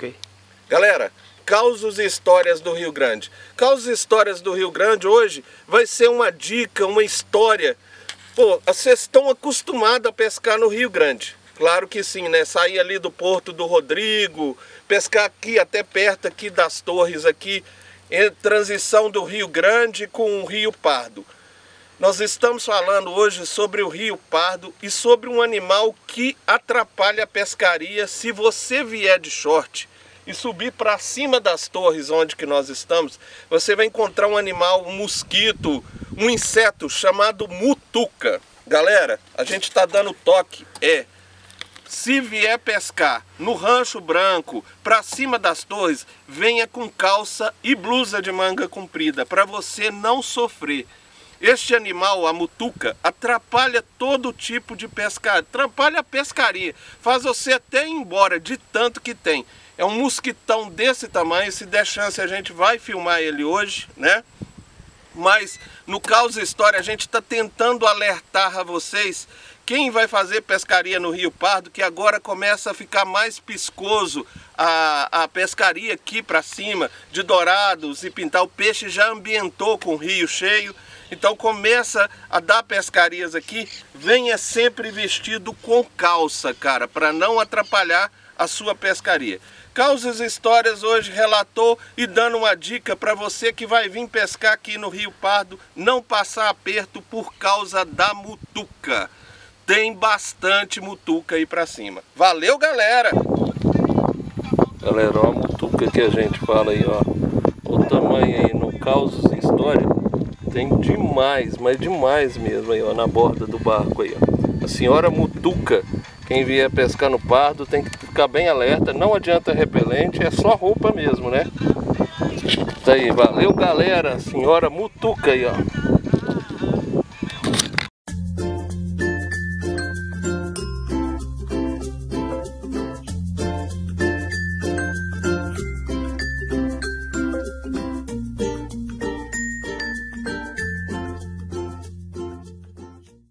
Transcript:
Ok. Galera, causos e histórias do Rio Grande. Causos e histórias do Rio Grande hoje vai ser uma dica, uma história. Pô, vocês estão acostumados a pescar no Rio Grande. Claro que sim, né? Sair ali do Porto do Rodrigo, pescar aqui até perto aqui das torres aqui, em transição do Rio Grande com o Rio Pardo. Nós estamos falando hoje sobre o Rio Pardo e sobre um animal que atrapalha a pescaria se você vier de short e subir para cima das torres onde que nós estamos, você vai encontrar um animal, um mosquito, um inseto chamado mutuca. Galera, a gente está dando toque, é se vier pescar no Rancho Branco, para cima das torres, venha com calça e blusa de manga comprida, para você não sofrer. Este animal, a mutuca, atrapalha todo tipo de pescaria, atrapalha a pescaria, faz você até ir embora de tanto que tem. É um mosquitão desse tamanho, se der chance a gente vai filmar ele hoje, né? Mas no Causa História a gente está tentando alertar a vocês quem vai fazer pescaria no Rio Pardo, que agora começa a ficar mais piscoso a, a pescaria aqui para cima, de dourados e pintar. O peixe já ambientou com o rio cheio, então começa a dar pescarias aqui. Venha sempre vestido com calça, cara, para não atrapalhar a sua pescaria. Causas Histórias hoje relatou e dando uma dica para você que vai vir pescar aqui no Rio Pardo, não passar aperto por causa da mutuca tem bastante mutuca aí pra cima. Valeu, galera! Galera, ó a mutuca que a gente fala aí, ó. O tamanho aí no Causos e História. Tem demais, mas demais mesmo aí, ó, na borda do barco aí, ó. A senhora mutuca, quem vier pescar no pardo tem que ficar bem alerta. Não adianta repelente, é só roupa mesmo, né? Isso aí, valeu galera, senhora mutuca aí, ó.